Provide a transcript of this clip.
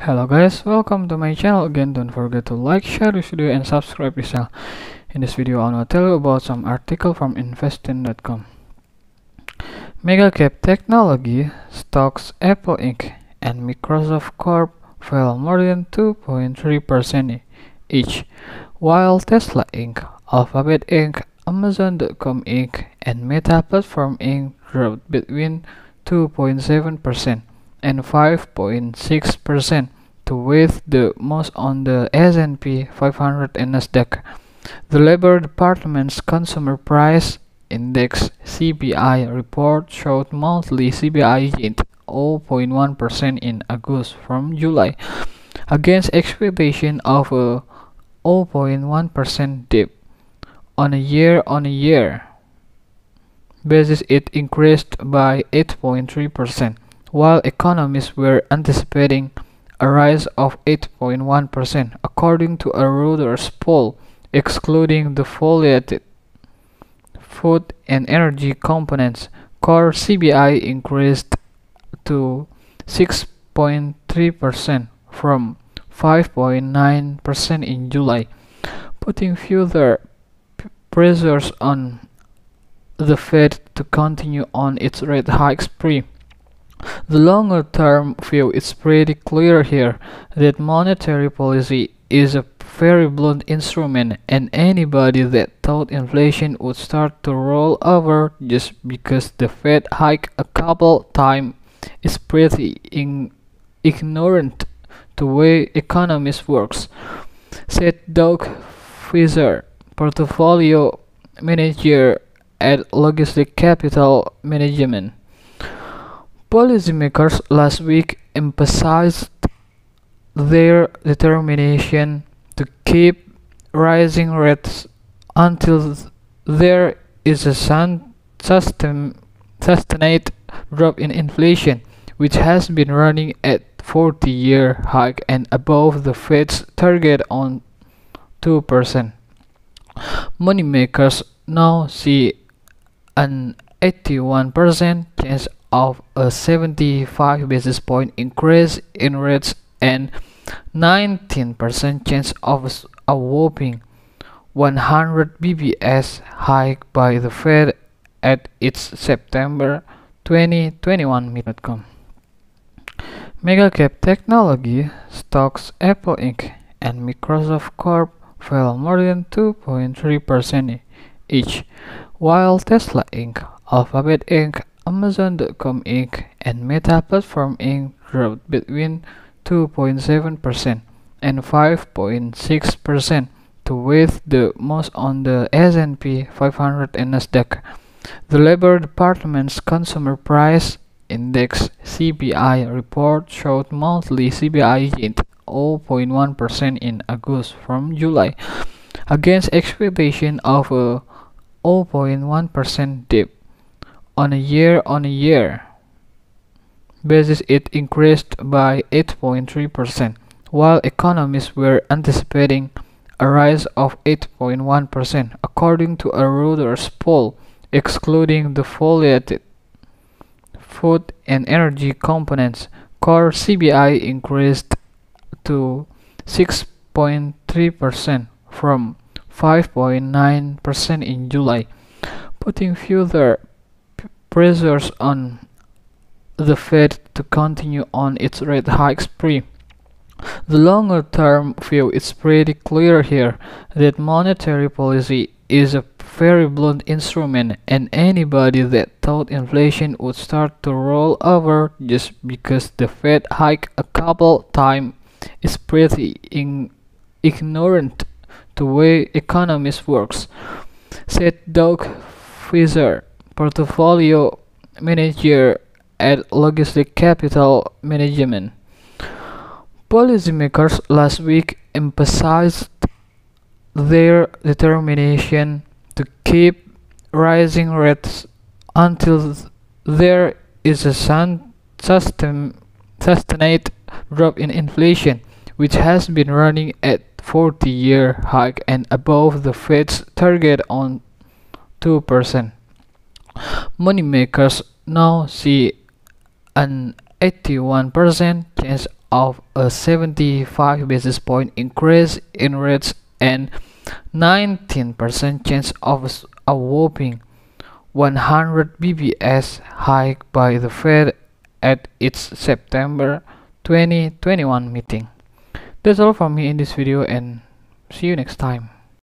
Hello guys, welcome to my channel again. Don't forget to like, share this video and subscribe this channel. In this video, I want to tell you about some article from investing.com. Megacap Technology stocks Apple Inc. and Microsoft Corp fell more than 2.3% each, while Tesla Inc., Alphabet Inc., Amazon.com Inc., and Meta Platform Inc. dropped between 2.7% and 5.6% to with the most on the S&P 500 and Nasdaq. The Labor Department's Consumer Price Index CPI report showed monthly CPI gained 0.1% in August from July, against expectation of a 0.1% dip. On a year-on-year basis, it increased by 8.3% while economists were anticipating a rise of 8.1% according to a Reuters poll excluding the foliated food and energy components core CPI increased to 6.3% from 5.9% in July putting further pressures on the Fed to continue on its rate hike spree the longer term view is pretty clear here that monetary policy is a very blunt instrument and anybody that thought inflation would start to roll over just because the Fed hiked a couple times is pretty ignorant to way economics works, said Doug Fisher, portfolio manager at Logistic Capital Management. Policymakers last week emphasized their determination to keep rising rates until there is a sustained drop in inflation, which has been running at 40-year high and above the Fed's target on 2%. Moneymakers now see an 81% chance of a 75 basis point increase in rates and 19% chance of a whopping 100 bps hike by the Fed at its September 2021 meeting. Megacap Technology stocks Apple Inc. and Microsoft Corp fell more than 2.3% each, while Tesla Inc., Alphabet Inc., Amazon.com Inc. and Meta Platform Inc. dropped between 2.7% and 5.6% to with the most on the S&P 500 and Nasdaq. The Labor Department's Consumer Price Index CPI report showed monthly CPI gained 0.1% in August from July, against expectation of a 0.1% dip. On a year-on-year basis, it increased by 8.3%, while economists were anticipating a rise of 8.1% according to a Reuters poll excluding the foliated food and energy components. Core CPI increased to 6.3% from 5.9% in July, putting further pressures on the Fed to continue on its rate hike spree. The longer term view is pretty clear here that monetary policy is a very blunt instrument and anybody that thought inflation would start to roll over just because the Fed hiked a couple times is pretty ignorant to way economics works, said Doug Fisher portfolio manager at Logistic Capital Management. Policymakers last week emphasized their determination to keep rising rates until there is a sustained drop in inflation, which has been running at 40-year high and above the Fed's target on 2%. Moneymakers now see an 81% chance of a 75 basis point increase in rates and 19% chance of a whopping 100 bps hike by the Fed at its September 2021 meeting. That's all from me in this video and see you next time.